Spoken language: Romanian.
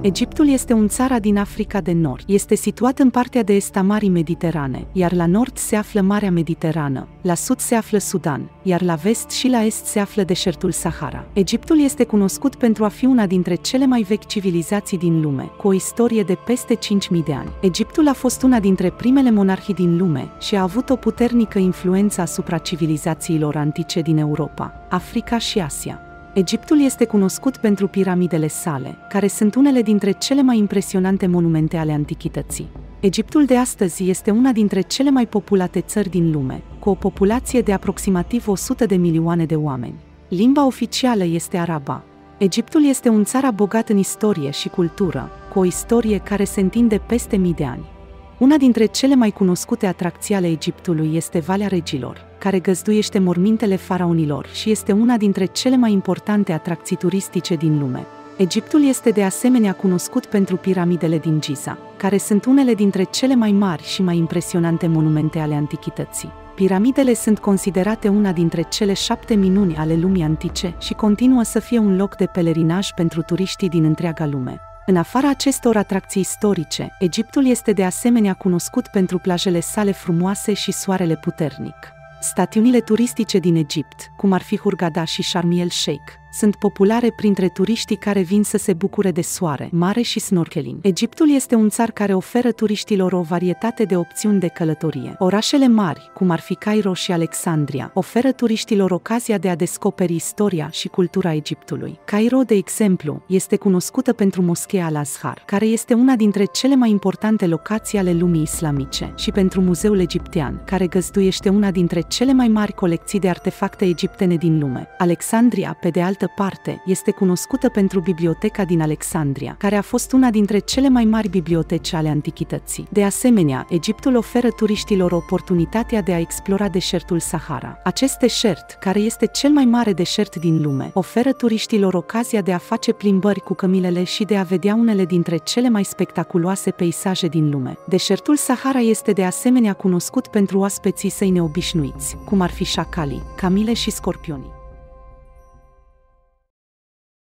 Egiptul este un țară din Africa de Nord. Este situat în partea de est a Marii Mediterane, iar la nord se află Marea Mediterană, la sud se află Sudan, iar la vest și la est se află deșertul Sahara. Egiptul este cunoscut pentru a fi una dintre cele mai vechi civilizații din lume, cu o istorie de peste 5.000 de ani. Egiptul a fost una dintre primele monarhii din lume și a avut o puternică influență asupra civilizațiilor antice din Europa, Africa și Asia. Egiptul este cunoscut pentru piramidele sale, care sunt unele dintre cele mai impresionante monumente ale antichității. Egiptul de astăzi este una dintre cele mai populate țări din lume, cu o populație de aproximativ 100 de milioane de oameni. Limba oficială este araba. Egiptul este un țară bogat în istorie și cultură, cu o istorie care se întinde peste mii de ani. Una dintre cele mai cunoscute atracții ale Egiptului este Valea Regilor, care găzduiește mormintele faraonilor și este una dintre cele mai importante atracții turistice din lume. Egiptul este de asemenea cunoscut pentru piramidele din Giza, care sunt unele dintre cele mai mari și mai impresionante monumente ale antichității. Piramidele sunt considerate una dintre cele șapte minuni ale lumii antice și continuă să fie un loc de pelerinaj pentru turiștii din întreaga lume. În afara acestor atracții istorice, Egiptul este de asemenea cunoscut pentru plajele sale frumoase și soarele puternic. Stațiunile turistice din Egipt, cum ar fi Hurghada și Sharm el Sheikh, sunt populare printre turiștii care vin să se bucure de soare, mare și snorkeling. Egiptul este un țar care oferă turiștilor o varietate de opțiuni de călătorie. Orașele mari, cum ar fi Cairo și Alexandria, oferă turiștilor ocazia de a descoperi istoria și cultura Egiptului. Cairo, de exemplu, este cunoscută pentru moschea Al-Azhar, care este una dintre cele mai importante locații ale lumii islamice, și pentru Muzeul Egiptean, care găzduiește una dintre cele mai mari colecții de artefacte egiptene din lume. Alexandria, pe de altă parte, este cunoscută pentru biblioteca din Alexandria, care a fost una dintre cele mai mari biblioteci ale antichității. De asemenea, Egiptul oferă turiștilor oportunitatea de a explora deșertul Sahara. Acest deșert, care este cel mai mare deșert din lume, oferă turiștilor ocazia de a face plimbări cu cămilele și de a vedea unele dintre cele mai spectaculoase peisaje din lume. Deșertul Sahara este de asemenea cunoscut pentru oaspeții săi neobișnuiți, cum ar fi șacalii, camile și scorpionii.